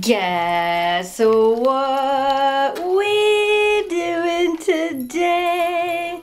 Guess what we doing today?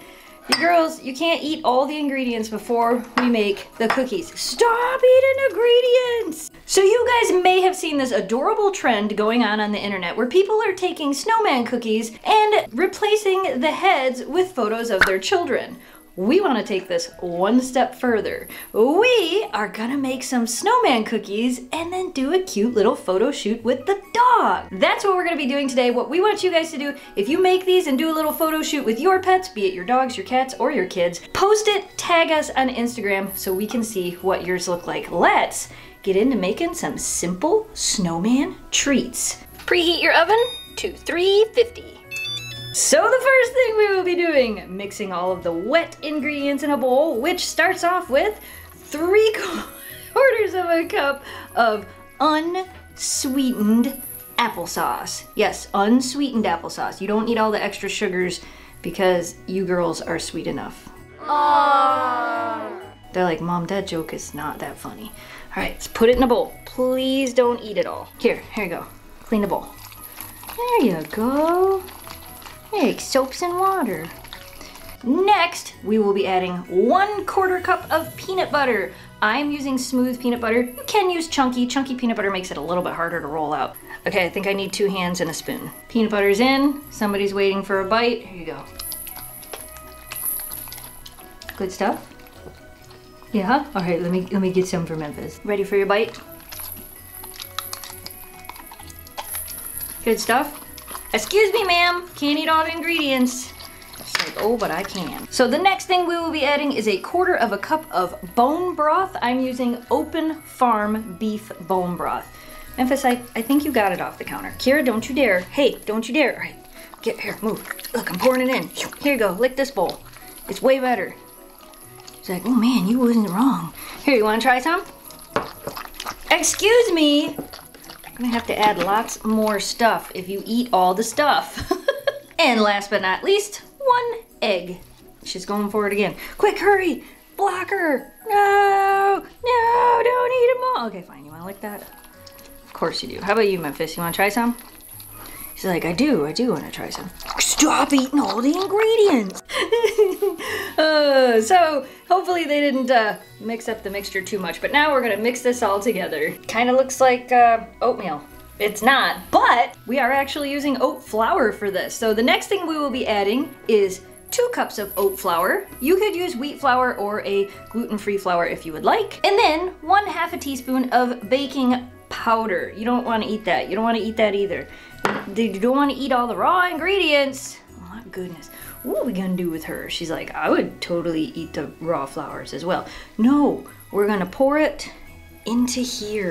You girls, you can't eat all the ingredients before we make the cookies. Stop eating ingredients! So you guys may have seen this adorable trend going on on the internet where people are taking snowman cookies and replacing the heads with photos of their children we want to take this one step further. We are gonna make some snowman cookies and then do a cute little photo shoot with the dog. That's what we're gonna be doing today. What we want you guys to do, if you make these and do a little photo shoot with your pets, be it your dogs, your cats, or your kids, post it, tag us on Instagram so we can see what yours look like. Let's get into making some simple snowman treats. Preheat your oven to 350. So the first thing we will be doing, mixing all of the wet ingredients in a bowl, which starts off with three quarters of a cup of unsweetened applesauce. Yes, unsweetened applesauce. You don't need all the extra sugars because you girls are sweet enough. Aww. They're like, Mom, that joke is not that funny. All right, let's put it in a bowl. Please don't eat it all. Here, here you go. Clean the bowl. There you go. Like soaps and water. Next, we will be adding one quarter cup of peanut butter. I'm using smooth peanut butter. You can use chunky. Chunky peanut butter makes it a little bit harder to roll out. Okay, I think I need two hands and a spoon. Peanut butter's in. Somebody's waiting for a bite. Here you go. Good stuff? Yeah? All right, let me, let me get some for Memphis. Ready for your bite? Good stuff? Excuse me, ma'am, can't eat all the ingredients. It's like, oh, but I can. So the next thing we will be adding is a quarter of a cup of bone broth. I'm using Open Farm beef bone broth. Memphis, I, I think you got it off the counter. Kira, don't you dare. Hey, don't you dare. All right, get here, move. Look, I'm pouring it in. Here you go, lick this bowl. It's way better. It's like, oh man, you wasn't wrong. Here, you wanna try some? Excuse me, gonna have to add lots more stuff if you eat all the stuff. and last but not least, one egg. She's going for it again. Quick, hurry! Block her! No! No, don't eat them all! Okay, fine. You wanna lick that? Of course you do. How about you, Memphis? You wanna try some? She's like, I do, I do wanna try some. Stop eating all the ingredients! uh, so, hopefully they didn't uh, mix up the mixture too much, but now we're gonna mix this all together. Kinda looks like uh, oatmeal. It's not, but we are actually using oat flour for this. So the next thing we will be adding is two cups of oat flour. You could use wheat flour or a gluten-free flour if you would like. And then one half a teaspoon of baking powder. You don't wanna eat that. You don't wanna eat that either. You don't wanna eat all the raw ingredients. Oh my goodness what are we gonna do with her? She's like, I would totally eat the raw flours as well. No, we're gonna pour it into here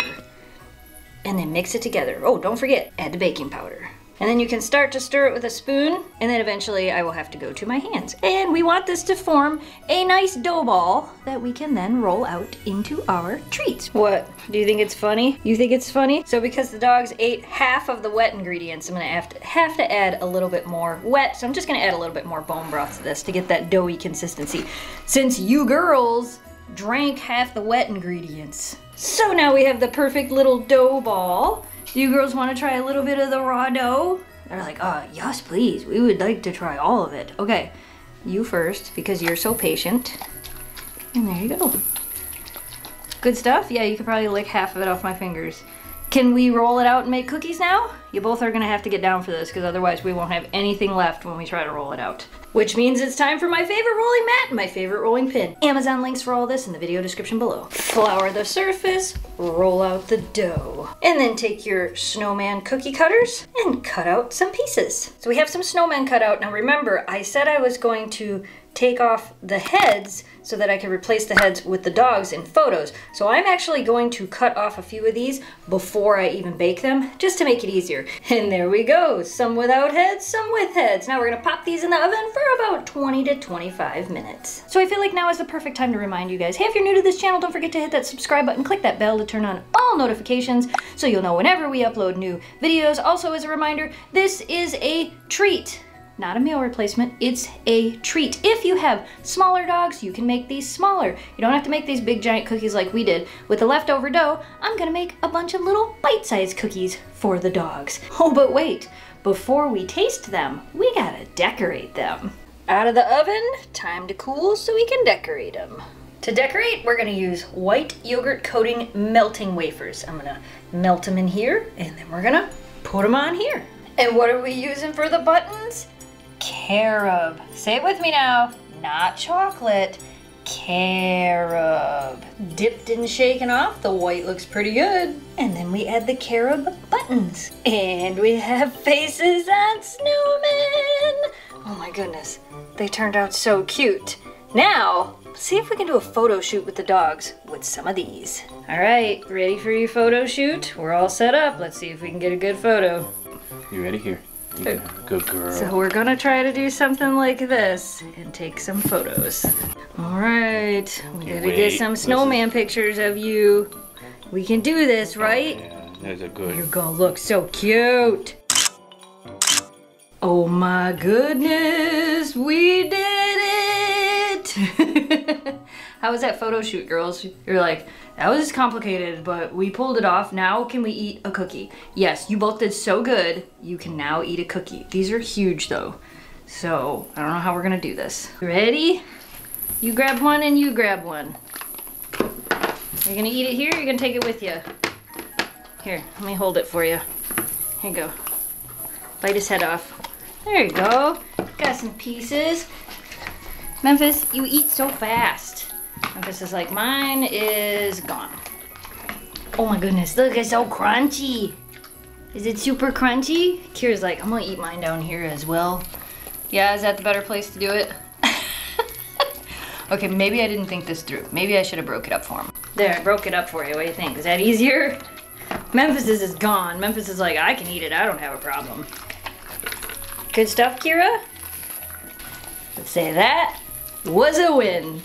and then mix it together. Oh, don't forget, add the baking powder. And then you can start to stir it with a spoon, and then eventually I will have to go to my hands. And we want this to form a nice dough ball that we can then roll out into our treats. What? Do you think it's funny? You think it's funny? So because the dogs ate half of the wet ingredients, I'm gonna have to, have to add a little bit more wet. So I'm just gonna add a little bit more bone broth to this to get that doughy consistency. Since you girls drank half the wet ingredients. So now we have the perfect little dough ball. Do you girls want to try a little bit of the raw dough? They're like, uh, yes, please. We would like to try all of it. Okay, you first because you're so patient. And there you go. Good stuff? Yeah, you could probably lick half of it off my fingers. Can we roll it out and make cookies now? You both are gonna have to get down for this because otherwise we won't have anything left when we try to roll it out. Which means it's time for my favorite rolling mat, my favorite rolling pin. Amazon links for all this in the video description below. Flour the surface, roll out the dough. And then take your snowman cookie cutters and cut out some pieces. So we have some snowman cut out. Now remember, I said I was going to take off the heads so that I can replace the heads with the dogs in photos. So I'm actually going to cut off a few of these before I even bake them, just to make it easier. And there we go, some without heads, some with heads. Now we're gonna pop these in the oven for about 20 to 25 minutes. So I feel like now is the perfect time to remind you guys, hey, if you're new to this channel, don't forget to hit that subscribe button, click that bell to turn on all notifications so you'll know whenever we upload new videos. Also, as a reminder, this is a treat not a meal replacement. It's a treat. If you have smaller dogs, you can make these smaller. You don't have to make these big giant cookies like we did. With the leftover dough, I'm gonna make a bunch of little bite-sized cookies for the dogs. Oh, but wait, before we taste them, we gotta decorate them. Out of the oven, time to cool so we can decorate them. To decorate, we're gonna use white yogurt coating melting wafers. I'm gonna melt them in here, and then we're gonna put them on here. And what are we using for the buttons? Carob. Say it with me now. Not chocolate. Carob. Dipped and shaken off, the white looks pretty good. And then we add the carob buttons. And we have faces on snowmen. Oh my goodness, they turned out so cute. Now, see if we can do a photo shoot with the dogs with some of these. All right, ready for your photo shoot? We're all set up. Let's see if we can get a good photo. You ready? Here. Good girl. So we're gonna try to do something like this and take some photos. All right, we gotta get some snowman pictures of you. We can do this, oh, right? Yeah, those are You're gonna look so cute. Oh my goodness, we did! How was that photo shoot, girls? You're like, that was complicated, but we pulled it off. Now can we eat a cookie? Yes, you both did so good. You can now eat a cookie. These are huge though. So, I don't know how we're gonna do this. Ready? You grab one and you grab one. You're gonna eat it here, you're gonna take it with you. Here, let me hold it for you. Here you go. Bite his head off. There you go. Got some pieces. Memphis, you eat so fast. Memphis is like, mine is gone. Oh my goodness, look, it's so crunchy. Is it super crunchy? Kira's like, I'm gonna eat mine down here as well. Yeah, is that the better place to do it? okay, maybe I didn't think this through. Maybe I should have broke it up for him. There, I broke it up for you. What do you think? Is that easier? Memphis is gone. Memphis is like, I can eat it. I don't have a problem. Good stuff, Kira? Let's say that was a win.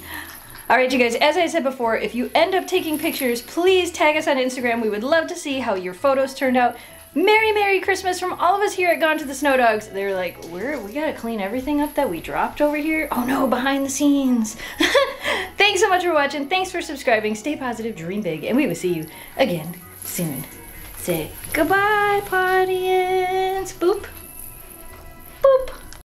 All right, you guys, as I said before, if you end up taking pictures, please tag us on Instagram. We would love to see how your photos turned out. Merry, Merry Christmas from all of us here at Gone to the Snow Dogs. They were like, we're, we gotta clean everything up that we dropped over here. Oh no, behind the scenes. Thanks so much for watching. Thanks for subscribing. Stay positive, dream big, and we will see you again soon. Say goodbye, audience. Boop. Boop.